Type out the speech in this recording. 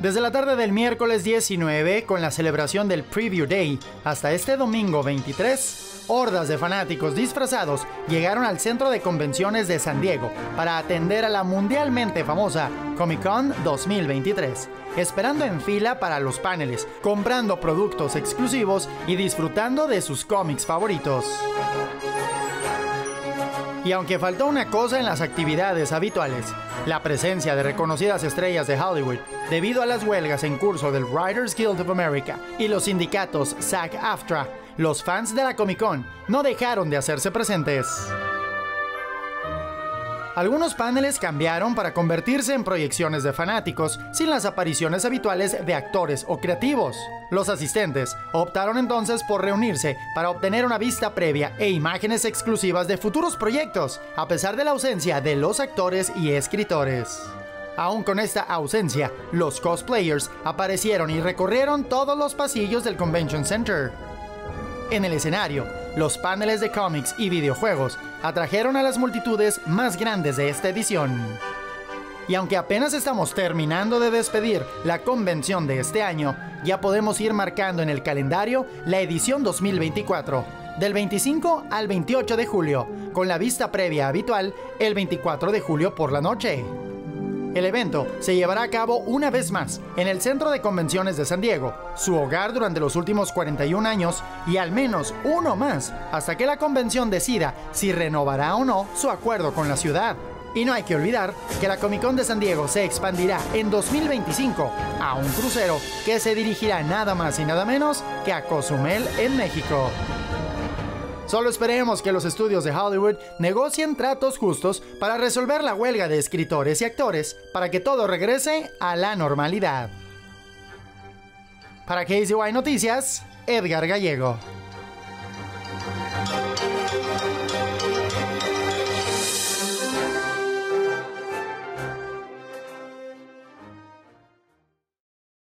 Desde la tarde del miércoles 19, con la celebración del Preview Day, hasta este domingo 23, hordas de fanáticos disfrazados llegaron al centro de convenciones de San Diego para atender a la mundialmente famosa Comic Con 2023, esperando en fila para los paneles, comprando productos exclusivos y disfrutando de sus cómics favoritos. Y aunque faltó una cosa en las actividades habituales, la presencia de reconocidas estrellas de Hollywood, debido a las huelgas en curso del Writers Guild of America y los sindicatos SAG-AFTRA, los fans de la Comic Con no dejaron de hacerse presentes. Algunos paneles cambiaron para convertirse en proyecciones de fanáticos, sin las apariciones habituales de actores o creativos. Los asistentes optaron entonces por reunirse para obtener una vista previa e imágenes exclusivas de futuros proyectos, a pesar de la ausencia de los actores y escritores. Aún con esta ausencia, los cosplayers aparecieron y recorrieron todos los pasillos del Convention Center. En el escenario, los paneles de cómics y videojuegos atrajeron a las multitudes más grandes de esta edición. Y aunque apenas estamos terminando de despedir la convención de este año, ya podemos ir marcando en el calendario la edición 2024, del 25 al 28 de julio, con la vista previa habitual el 24 de julio por la noche. El evento se llevará a cabo una vez más en el Centro de Convenciones de San Diego, su hogar durante los últimos 41 años y al menos uno más hasta que la convención decida si renovará o no su acuerdo con la ciudad. Y no hay que olvidar que la Comic Con de San Diego se expandirá en 2025 a un crucero que se dirigirá nada más y nada menos que a Cozumel en México. Solo esperemos que los estudios de Hollywood negocien tratos justos para resolver la huelga de escritores y actores para que todo regrese a la normalidad. Para KZY Noticias, Edgar Gallego.